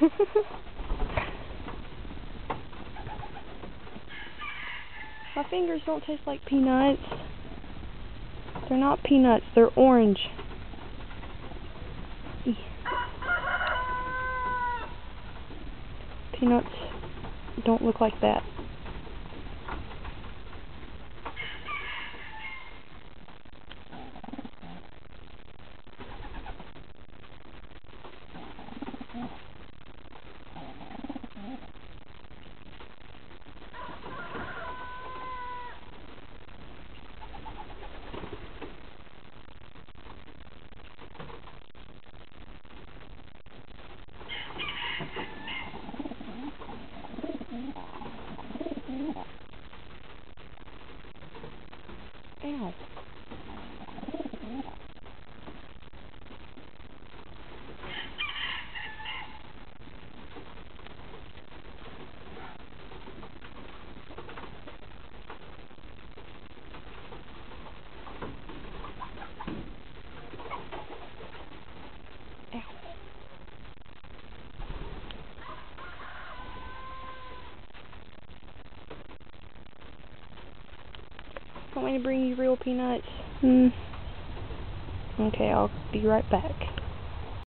My fingers don't taste like peanuts. They're not peanuts, they're orange. Peanuts don't look like that. Ow. Want me to bring you real peanuts? Hmm. Okay, I'll be right back.